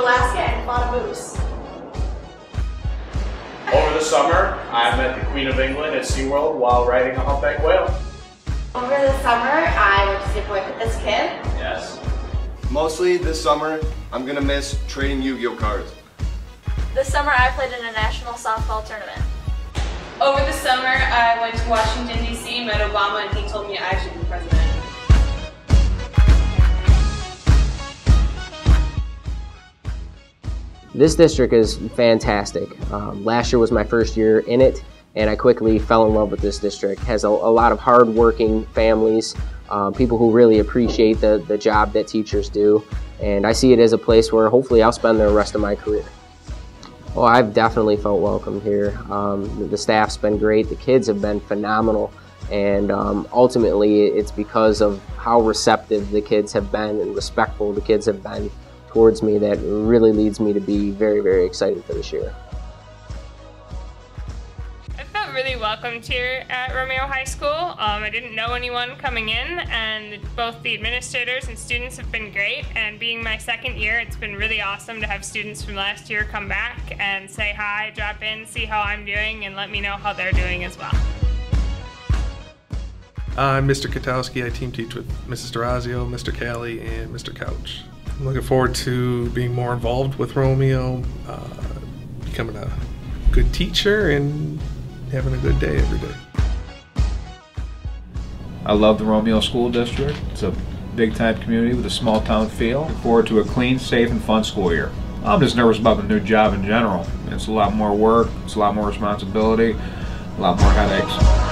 Alaska and bought a moose. Over the summer, I met the Queen of England at SeaWorld while riding a humpback whale. Over the summer, I went to Seaport with this kid. Yes. Mostly this summer, I'm gonna miss trading Yu-Gi-Oh cards. This summer, I played in a national softball tournament. Over the summer, I went to Washington, D.C., met Obama, and he told me I should This district is fantastic. Um, last year was my first year in it, and I quickly fell in love with this district. It has a, a lot of hard-working families, um, people who really appreciate the, the job that teachers do, and I see it as a place where hopefully I'll spend the rest of my career. Well, I've definitely felt welcome here. Um, the staff's been great, the kids have been phenomenal, and um, ultimately it's because of how receptive the kids have been and respectful the kids have been towards me that really leads me to be very, very excited for this year. I felt really welcomed here at Romeo High School. Um, I didn't know anyone coming in, and both the administrators and students have been great. And being my second year, it's been really awesome to have students from last year come back and say hi, drop in, see how I'm doing, and let me know how they're doing as well. I'm Mr. Katowski. I team teach with Mrs. Durazio, Mr. Callie, and Mr. Couch. I'm looking forward to being more involved with Romeo, uh, becoming a good teacher, and having a good day every day. I love the Romeo School District. It's a big time community with a small town feel. Look forward to a clean, safe, and fun school year. I'm just nervous about the new job in general. It's a lot more work, it's a lot more responsibility, a lot more headaches.